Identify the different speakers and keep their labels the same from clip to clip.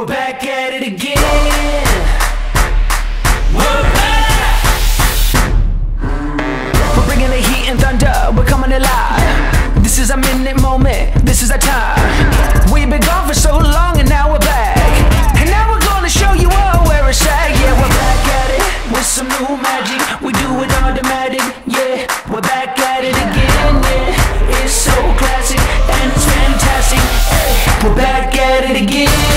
Speaker 1: We're back at it again. We're back. We're bringing the heat and thunder. We're coming alive. This is a minute moment. This is our time. We've been gone for so long and now we're back. And now we're gonna show you all where it's at. Yeah, we're back at it with some new magic. We do it automatic. Yeah, we're back at it again. Yeah, it's so classic and it's fantastic. Hey, we're back at it again.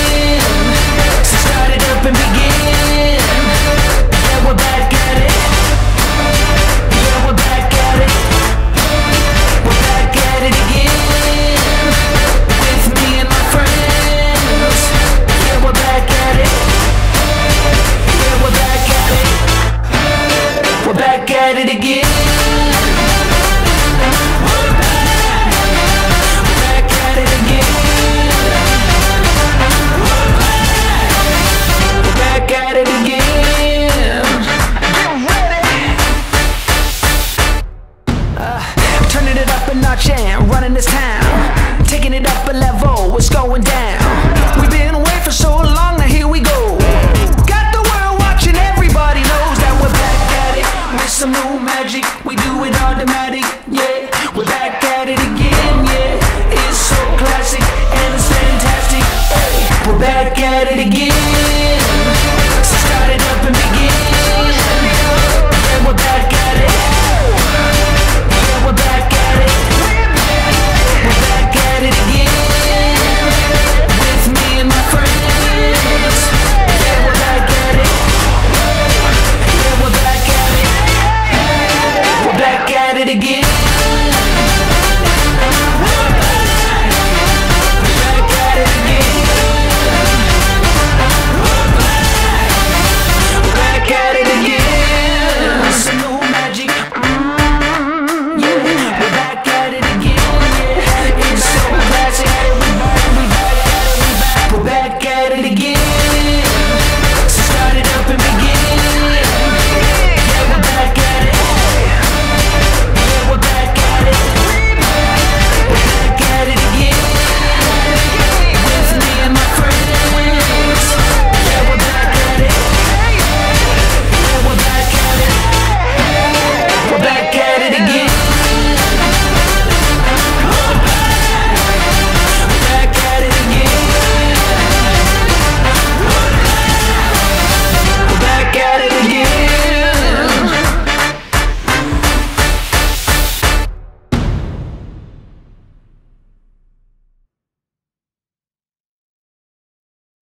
Speaker 1: It again. Get ready. Turning it again I get it again uh, Turn it up a notch and running this town. Taking it up a level, what's going down? At it again.